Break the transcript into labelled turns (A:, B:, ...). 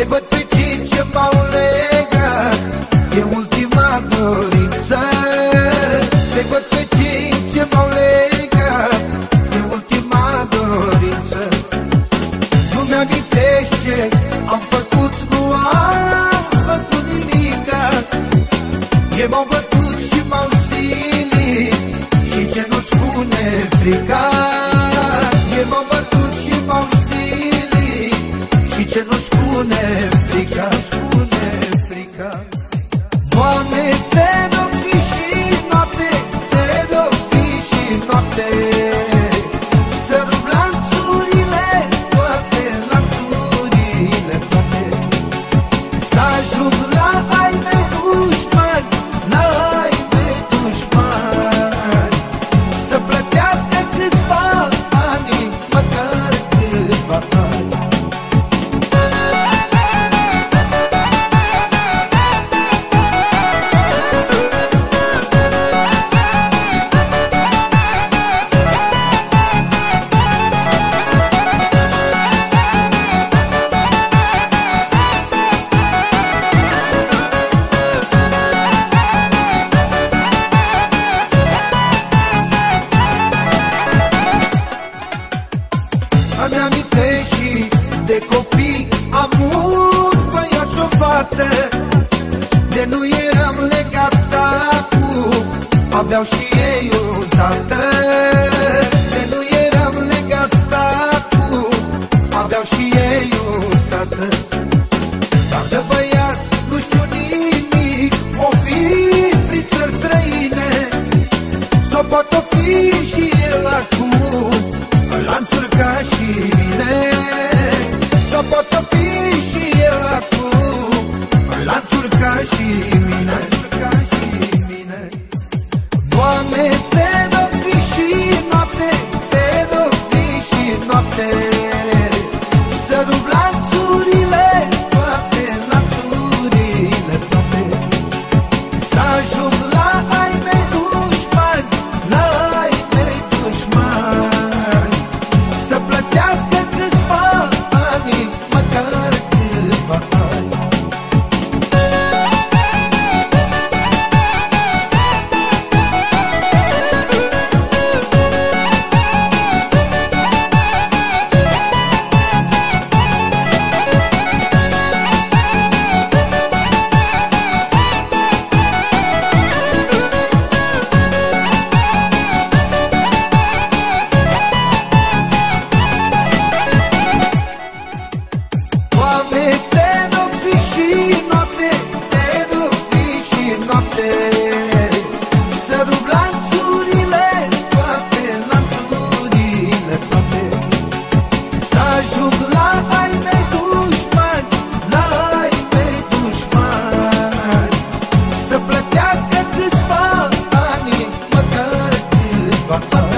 A: Te bătăcii ce m-au legat E ultima dorință. Te bătăcii ce m-au legat E ultima dorință. Nu mi-amintește Am făcut, nu am făcut nimica E m-au bătut și m-au silit Și ce nu spune frica. De nu eram legat acum Aveau și ei un tată. De nu eram legat acum Aveau și ei un tată. Dar de băiat nu știu nimic O fi prin țări străine. Sau poate fi și el acum În lanțuri ca și I. Bye.